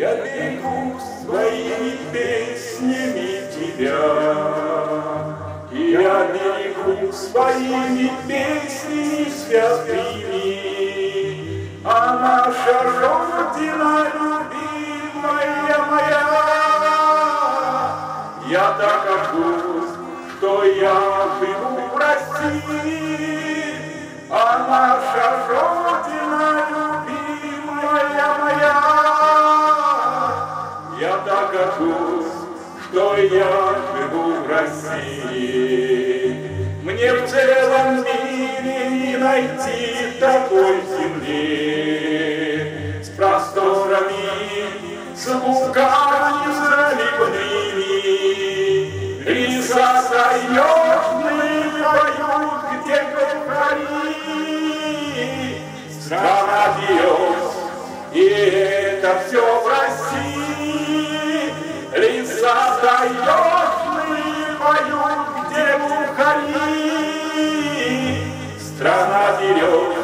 Я берегу своими песнями тебя. Я берегу своими песнями святыми, А наша Родина любимая моя. Я горжусь, что я живу в России, я живу в России. Мне в целом мире не найти такой земли с просторами, с лугами заливными. Леса таежные поют, где говори. Страна пьет, и это все Таежные поют, где глухари. Страна берет,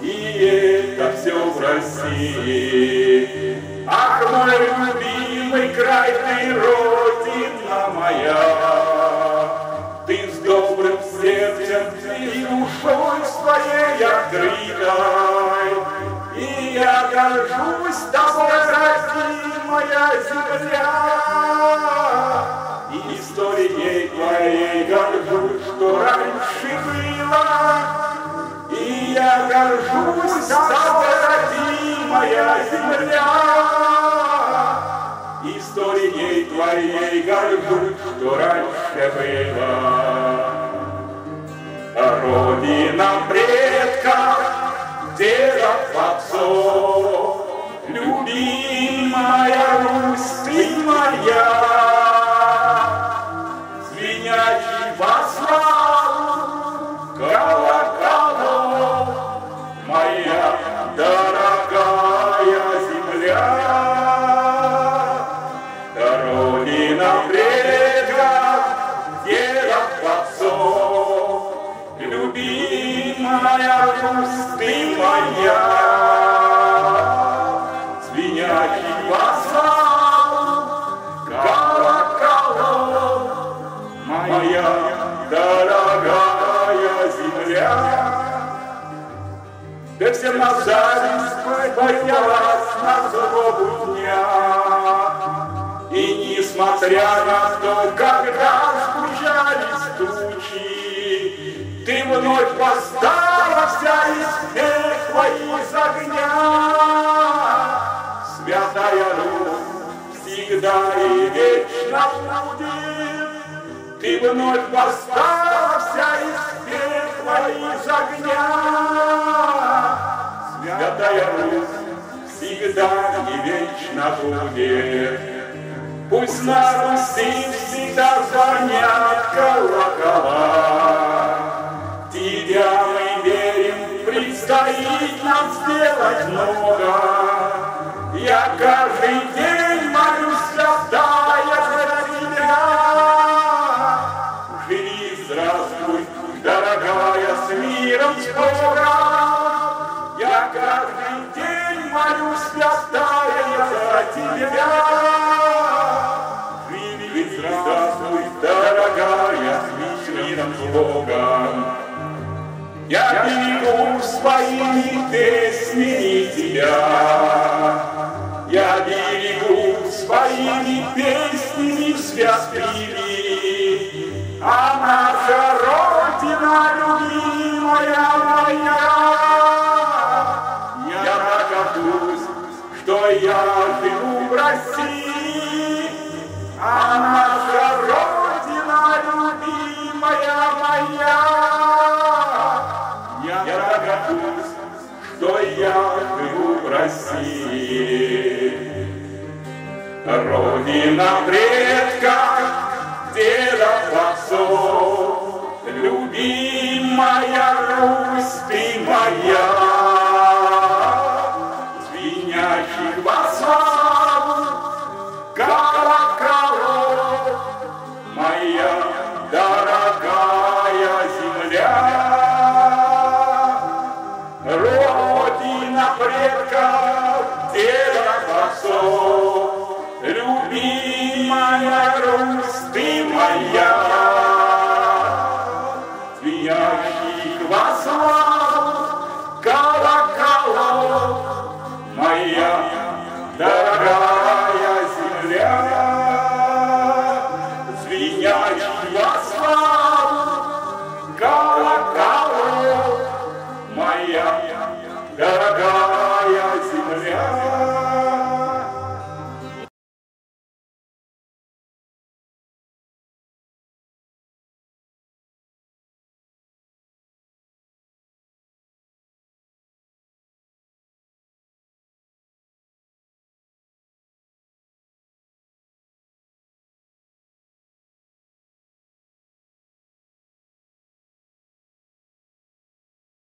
и это все в России. Ах, мой любимый край, ты родина моя. Ты с добрым сердцем и душой своей открытой. И я горжусь тобой, родимая земля. Твоей горжусь, что раньше было. И я горжусь тобой, родимая земля. Историей твоей горжусь, что раньше было. Родина предков, дедов отцов, Любимая Русь ты моя, Любимая Русь ты моя, Да всем на зависть поднялась на злобу дня. И несмотря на то, когда спущались тучи, Ты вновь восстала вся из пекла из огня. Святая Русь всегда и вечно будет, Ты вновь восстала вся из пекла из огня. Святая Русь всегда и вечно будет. Пусть на Руси всегда звонят колокола. Тебя мы верим, предстоит нам сделать много. Я каждый с Богом. Я берегу своими песнями тебя. Я берегу своими песнями святыми. А наша Родина любимая моя. Я горжусь, что я живу в России. А наша России. Родина предков, дедов Allah